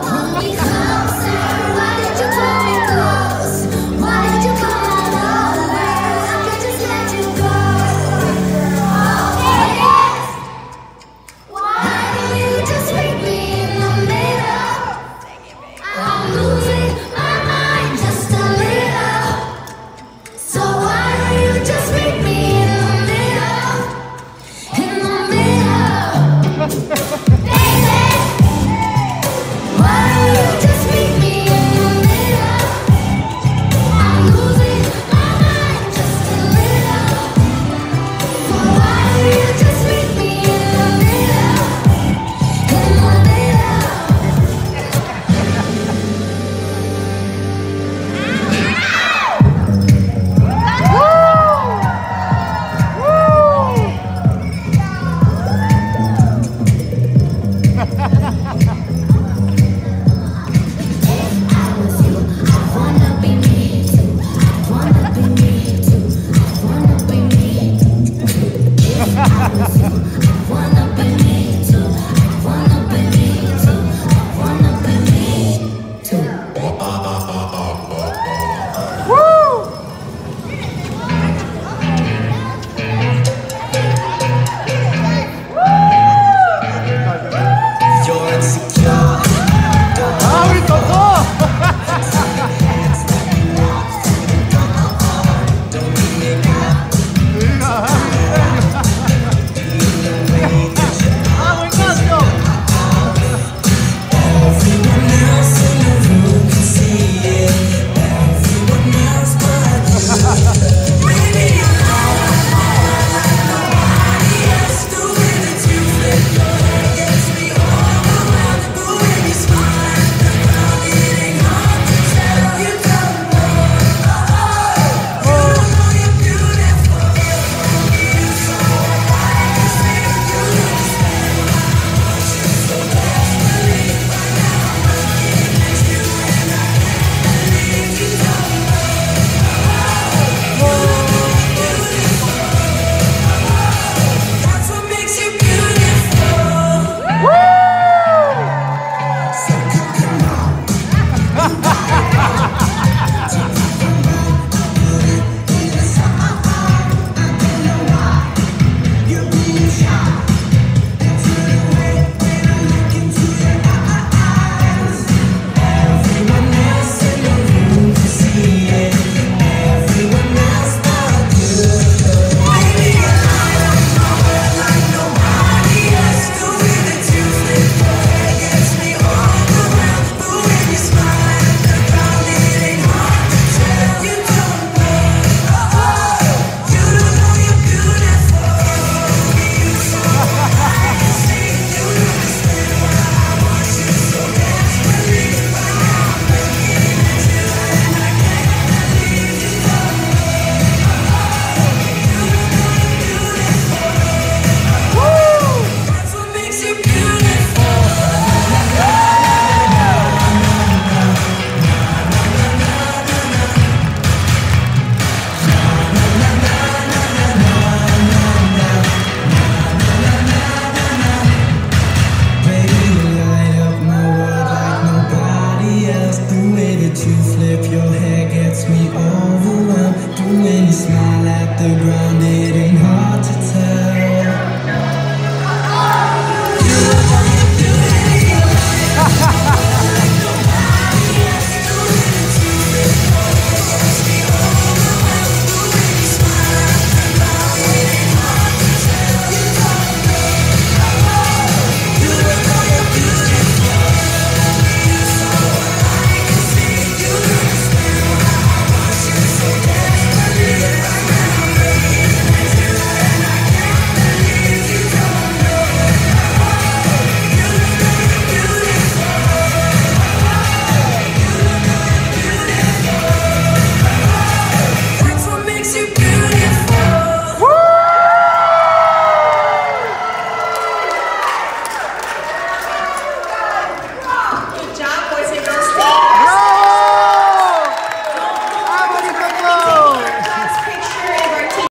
Wow.